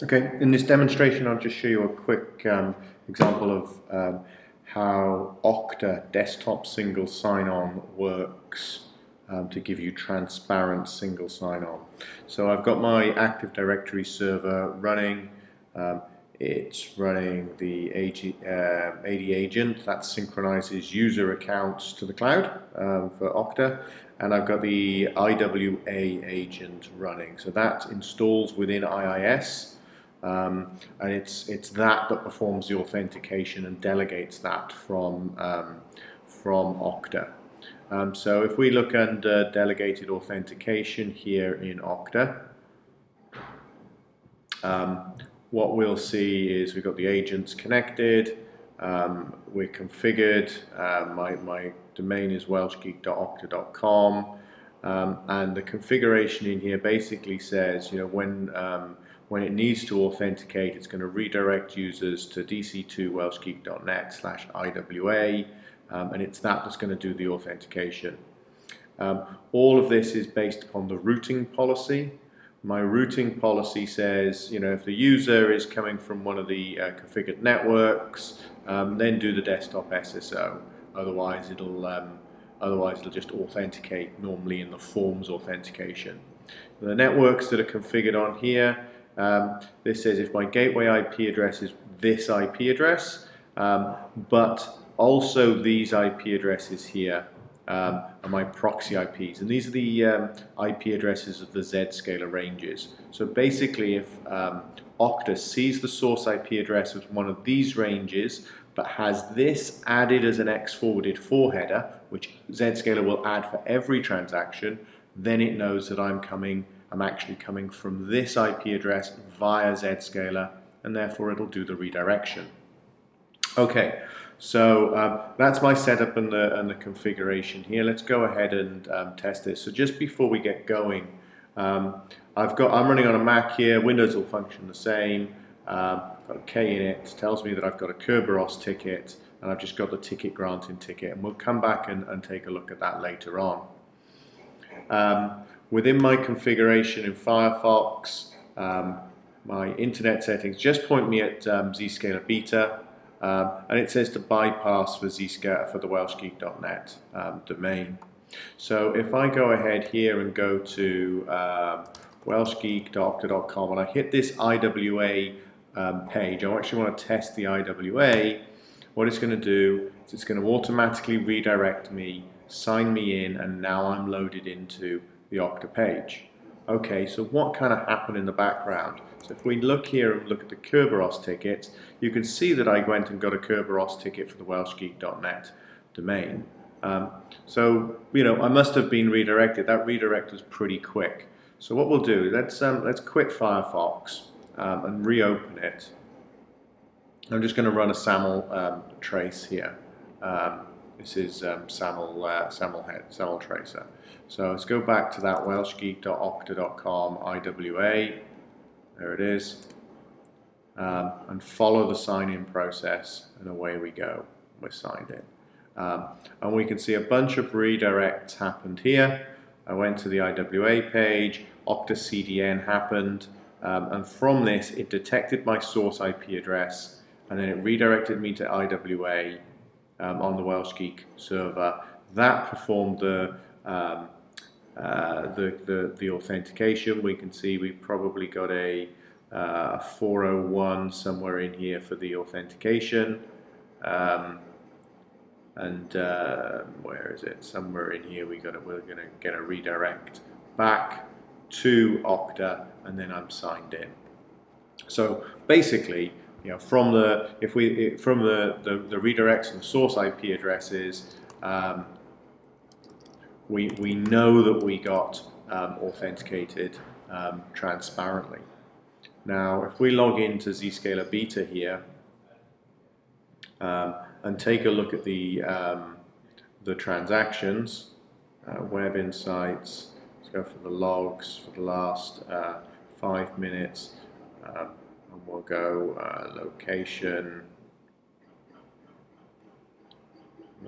Okay, in this demonstration I'll just show you a quick um, example of um, how Okta desktop single sign-on works um, to give you transparent single sign-on. So I've got my Active Directory server running. Um, it's running the AG, uh, AD agent that synchronizes user accounts to the cloud um, for Okta and I've got the IWA agent running. So that installs within IIS um, and it's, it's that that performs the authentication and delegates that from, um, from Okta. Um, so if we look under delegated authentication here in Okta, um, what we'll see is we've got the agents connected, um, we're configured, uh, my, my domain is welshgeek.okta.com, um, and the configuration in here basically says, you know, when um, when it needs to authenticate, it's going to redirect users to dc2welshgeek.net slash IWA, um, and it's that that's going to do the authentication. Um, all of this is based upon the routing policy. My routing policy says, you know, if the user is coming from one of the uh, configured networks, um, then do the desktop SSO. Otherwise, it'll um, otherwise it'll just authenticate normally in the forms authentication. The networks that are configured on here, um, this says if my gateway IP address is this IP address, um, but also these IP addresses here um, are my proxy IPs. And these are the um, IP addresses of the Zscaler ranges. So basically if um, Okta sees the source IP address as one of these ranges, but has this added as an X forwarded for header, which Zscaler will add for every transaction, then it knows that I'm coming I'm actually coming from this IP address via Zscaler and therefore it'll do the redirection. Okay, so um, that's my setup and the, and the configuration here. Let's go ahead and um, test this. So just before we get going, um, I've got, I'm running on a Mac here, Windows will function the same. Um, got a kinit, tells me that I've got a Kerberos ticket and I've just got the ticket granting ticket and we'll come back and, and take a look at that later on. Um, within my configuration in Firefox, um, my internet settings just point me at um, Zscaler Beta, um, and it says to bypass for Zscaler for the WelshGeek.net um, domain. So if I go ahead here and go to um, and I hit this IWA um, page, I actually want to test the IWA. What it's going to do is it's going to automatically redirect me, sign me in, and now I'm loaded into the Okta page. Okay, so what kind of happened in the background? So if we look here and look at the Kerberos tickets, you can see that I went and got a Kerberos ticket for the WelshGeek.net domain. Um, so, you know, I must have been redirected. That redirect was pretty quick. So what we'll do, let's, um, let's quit Firefox um, and reopen it. I'm just going to run a SAML um, trace here. Um, this is um, SAML, uh, SAML head, SAML tracer. So let's go back to that welshgeek.okta.com IWA. There it is. Um, and follow the sign-in process, and away we go. We're signed in. Um, and we can see a bunch of redirects happened here. I went to the IWA page, Okta CDN happened, um, and from this it detected my source IP address, and then it redirected me to IWA, um, on the Welsh Geek server. That performed the, um, uh, the, the, the, authentication. We can see we probably got a uh, 401 somewhere in here for the authentication. Um, and uh, where is it? Somewhere in here we got. We're going to get a redirect back to Okta, and then I'm signed in. So basically, you know, from the if we from the, the, the redirects and source IP addresses, um, we we know that we got um, authenticated um, transparently. Now, if we log into Zscaler Beta here um, and take a look at the um, the transactions, uh, Web Insights. Let's go for the logs for the last uh, five minutes. Um, and we'll go uh, location.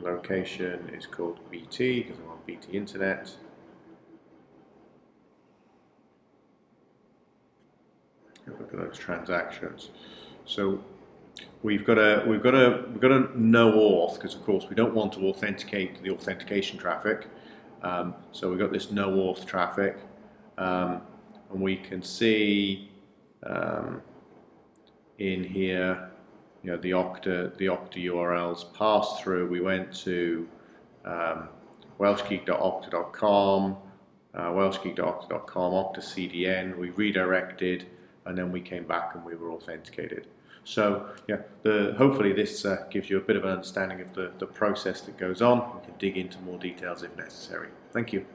Location is called BT because I'm on BT Internet. Look at those transactions. So we've got a we've got a we've got a no auth because of course we don't want to authenticate the authentication traffic. Um, so we've got this no auth traffic, um, and we can see um, in here, you know, the Okta the Okta URLs passed through. We went to um, welshgeek.okta.com, uh, welshgeek.okta.com, Okta CDN. We redirected, and then we came back and we were authenticated. So yeah, the, hopefully this uh, gives you a bit of an understanding of the, the process that goes on. We can dig into more details if necessary. Thank you.